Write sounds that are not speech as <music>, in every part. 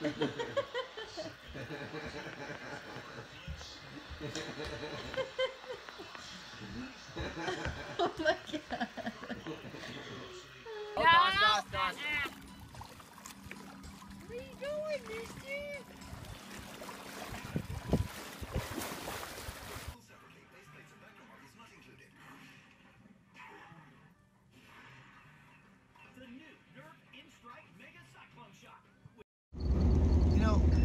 oh my god. Oh, Dos, Dos, Dos. What are you doing, mister? You know,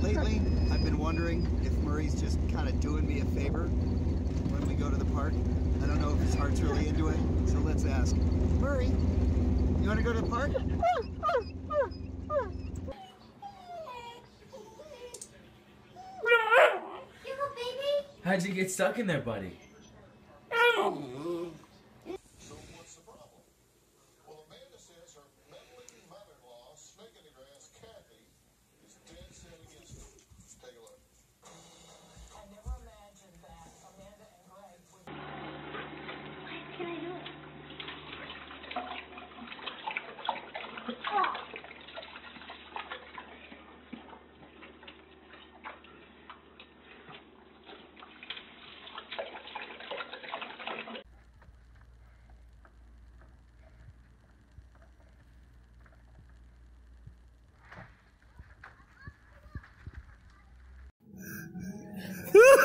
lately I've been wondering if Murray's just kind of doing me a favor when we go to the park. I don't know if his heart's really into it, so let's ask. Murray, you want to go to the park? How'd you get stuck in there, buddy?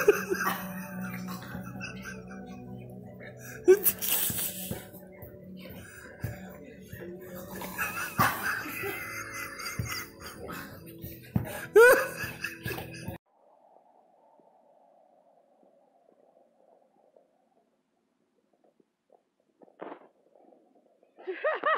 Ha ha ha!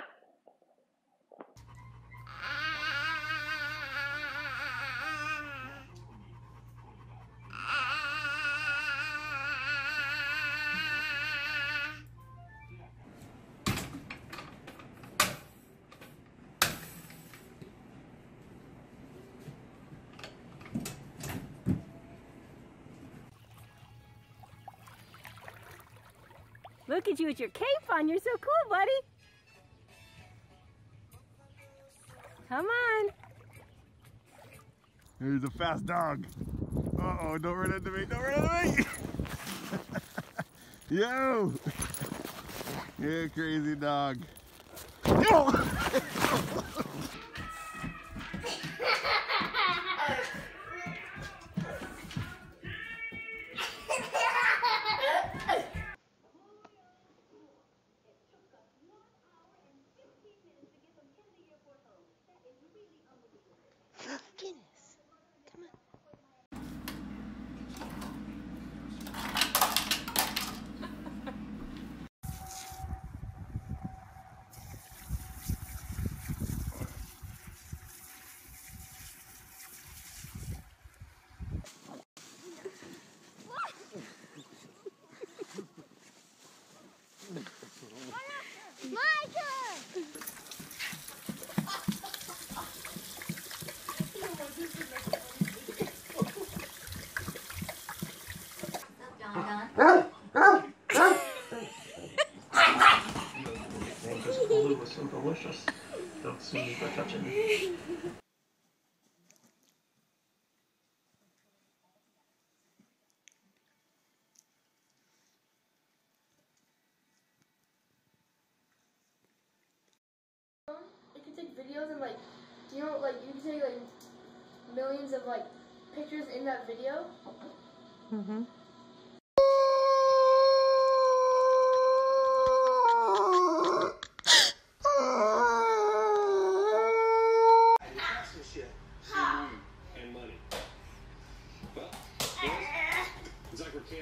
Look at you with your cape on. You're so cool, buddy. Come on. He's a fast dog. Uh oh, don't run into me, don't run into me! <laughs> Yo! <laughs> Yeah, crazy dog. Yo! <laughs> delicious. Don't see me for touching it. It can take videos and like, do you know like you can take like millions of like pictures in that video? Mm-hmm. And Hi,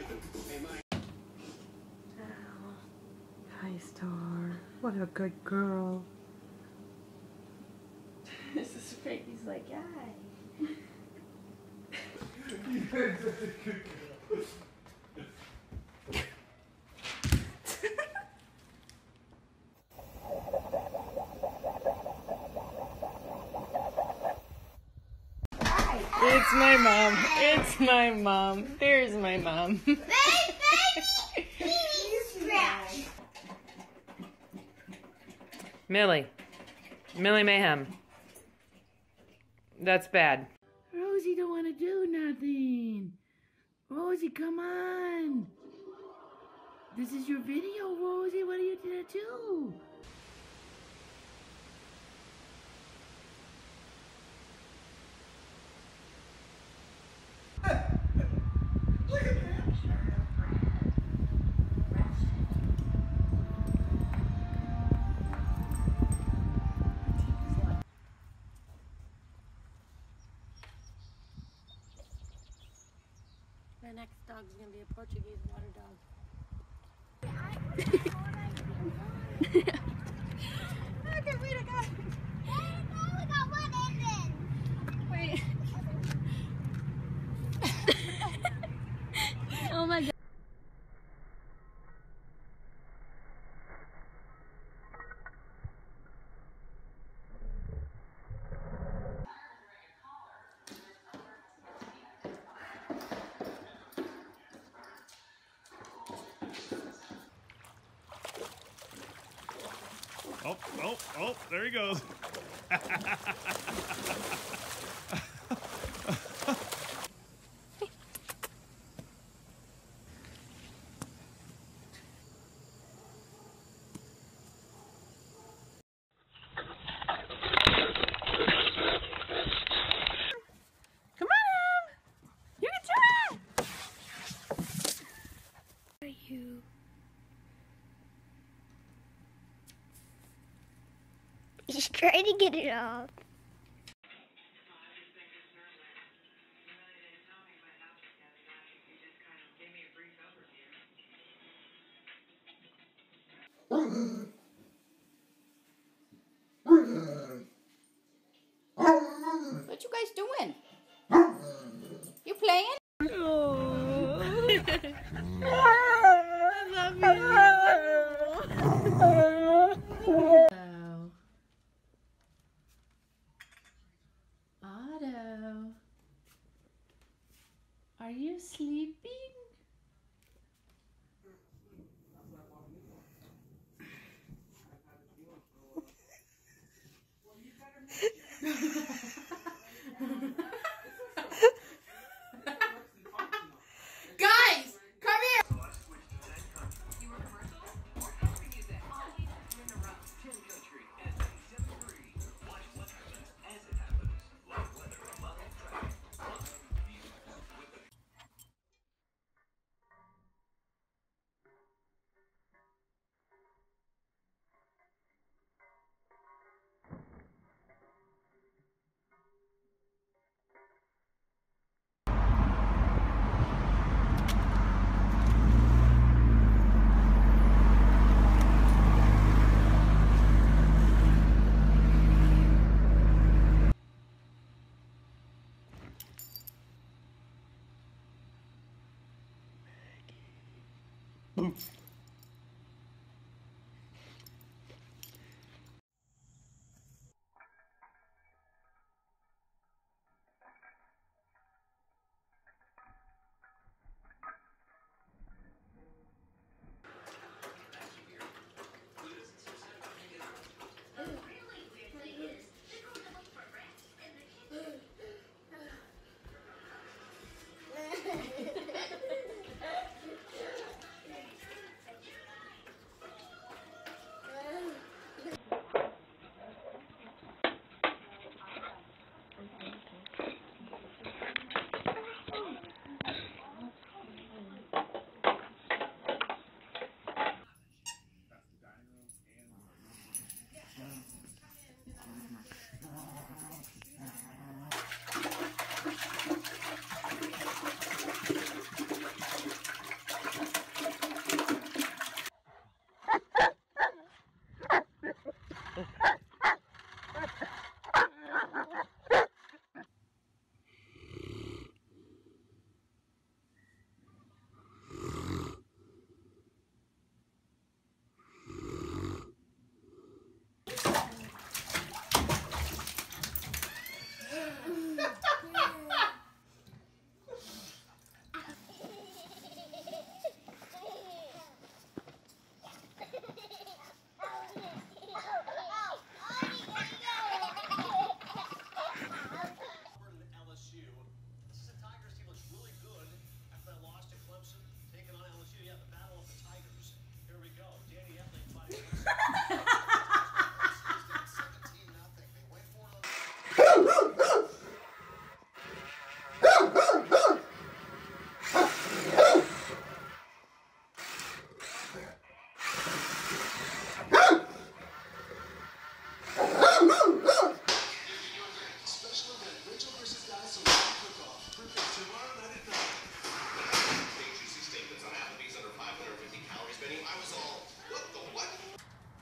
Star. What a good girl. <laughs> this is fake. He's like, hi. <laughs> <laughs> It's my mom. It's my mom. There's my mom. <laughs> Millie. Millie Mayhem. That's bad. Rosie don't want to do nothing. Rosie, come on. This is your video, Rosie. What are you gonna do? The next dog's gonna be a Portuguese water dog. <laughs> <laughs> Oh, oh, there he goes. <laughs> Come on, Em. You can do it. Are you? He's trying to get it off. What you guys doing? You playing?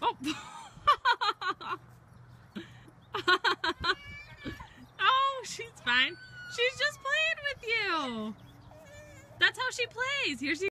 Oh. <laughs> oh, she's fine. She's just playing with you. That's how she plays. Here she